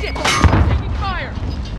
shit.